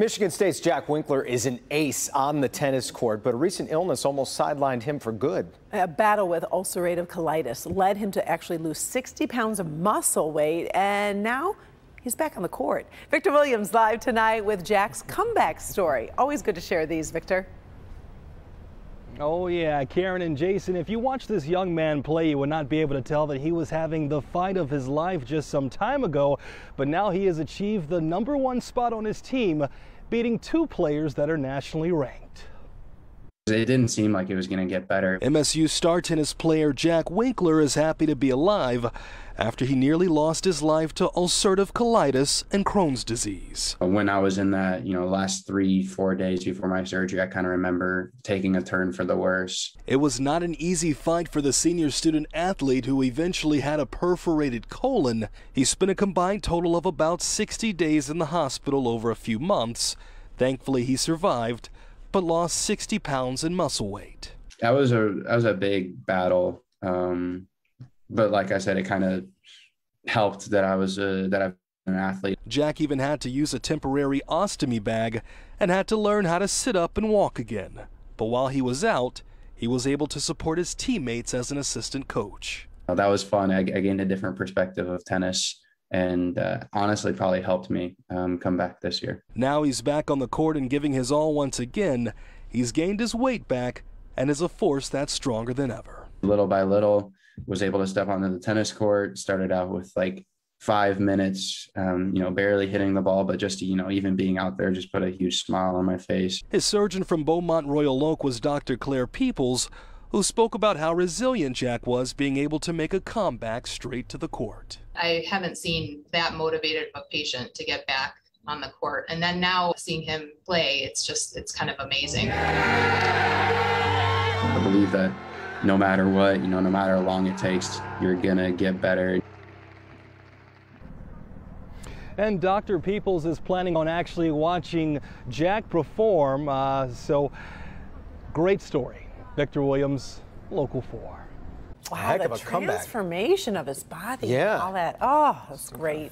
Michigan State's Jack Winkler is an ace on the tennis court, but a recent illness almost sidelined him for good. A battle with ulcerative colitis led him to actually lose 60 pounds of muscle weight, and now he's back on the court. Victor Williams live tonight with Jack's comeback story. Always good to share these, Victor. Oh yeah, Karen and Jason, if you watch this young man play, you would not be able to tell that he was having the fight of his life just some time ago, but now he has achieved the number one spot on his team, beating two players that are nationally ranked. It didn't seem like it was going to get better. MSU star tennis player Jack Winkler is happy to be alive after he nearly lost his life to ulcerative colitis and Crohn's disease. When I was in that, you know, last three, four days before my surgery, I kind of remember taking a turn for the worse. It was not an easy fight for the senior student athlete who eventually had a perforated colon. He spent a combined total of about 60 days in the hospital over a few months. Thankfully, he survived but lost 60 pounds in muscle weight. That was a that was a big battle. Um, but like I said, it kind of helped that I was a, that I'm an athlete. Jack even had to use a temporary ostomy bag and had to learn how to sit up and walk again. But while he was out, he was able to support his teammates as an assistant coach. That was fun. I, I gained a different perspective of tennis and uh, honestly probably helped me um, come back this year. Now he's back on the court and giving his all once again. He's gained his weight back and is a force that's stronger than ever. Little by little, was able to step onto the tennis court. Started out with like five minutes, um, you know, barely hitting the ball, but just, you know, even being out there just put a huge smile on my face. His surgeon from Beaumont Royal Oak was Dr. Claire Peoples, who spoke about how resilient Jack was being able to make a comeback straight to the court. I haven't seen that motivated of a patient to get back on the court. And then now seeing him play, it's just, it's kind of amazing. I believe that no matter what, you know, no matter how long it takes, you're going to get better. And Dr. Peoples is planning on actually watching Jack perform. Uh, so, great story. Victor Williams, Local 4. Wow, the of a transformation comeback. of his body. Yeah. All that. Oh, that's great.